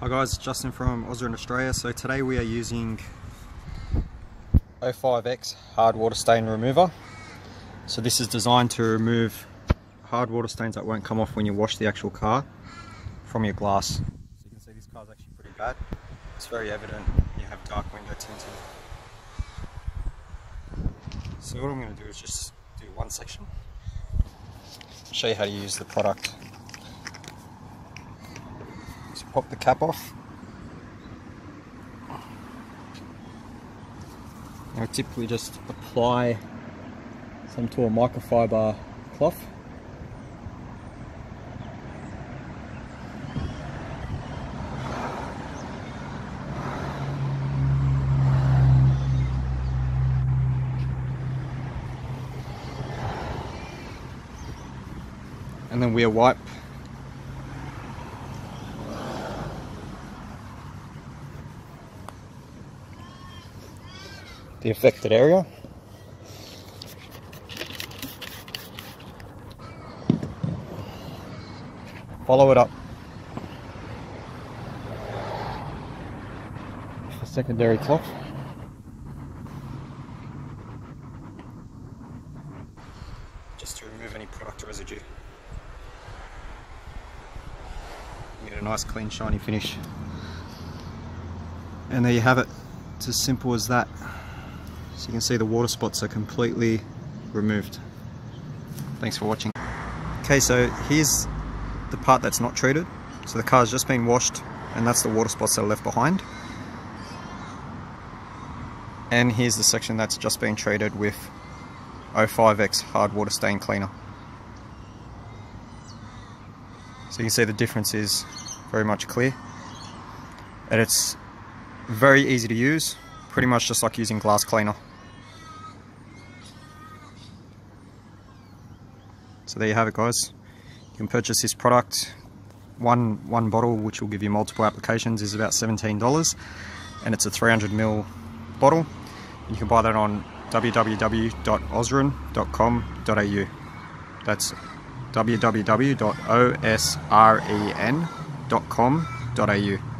Hi guys, Justin from OSREN Australia. So today we are using 05X hard water stain remover. So this is designed to remove hard water stains that won't come off when you wash the actual car from your glass. So you can see this car is actually pretty bad. It's very evident you have dark window tinting. So what I'm going to do is just do one section. Show you how to use the product. Pop the cap off. I typically just apply some to a microfiber cloth. And then we'll wipe the affected area. Follow it up. A secondary cloth. Just to remove any product residue. You get a nice clean shiny finish. And there you have it. It's as simple as that. So you can see the water spots are completely removed. Thanks for watching. Okay, so here's the part that's not treated. So the car's just been washed and that's the water spots that are left behind. And here's the section that's just been treated with 05X hard water stain cleaner. So you can see the difference is very much clear. And it's very easy to use, pretty much just like using glass cleaner. So there you have it guys. You can purchase this product. One, one bottle, which will give you multiple applications, is about $17 and it's a 300ml bottle. You can buy that on www.osren.com.au. That's www.osren.com.au.